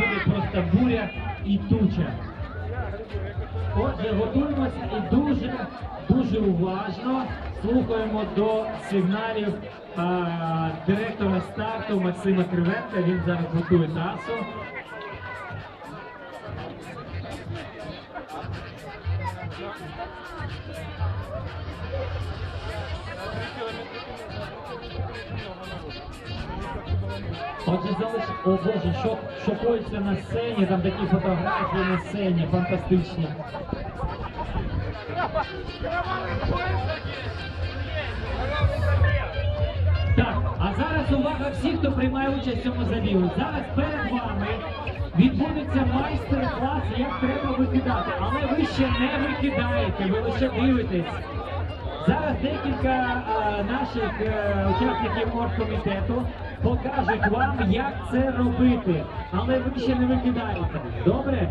буде просто буря і туча. Отже, готуємося і дуже, дуже уважно слухаємо до сигналів а, директора старту Максима Кривенка. Він зараз готує трасу. Отже, залиш... О Боже, що, що коїться на сцені, там такі фотографії на сцені, фантастичні. Так, а зараз увага всіх, хто приймає участь в цьому забігу. Зараз перед вами відбудеться майстер-клас, як треба викидати. Але ви ще не викидаєте, ви лише дивитесь. Зараз декілька наших е, учасників оргкомітету покажуть вам, як це робити. Але ви ще не викидаєте. Добре?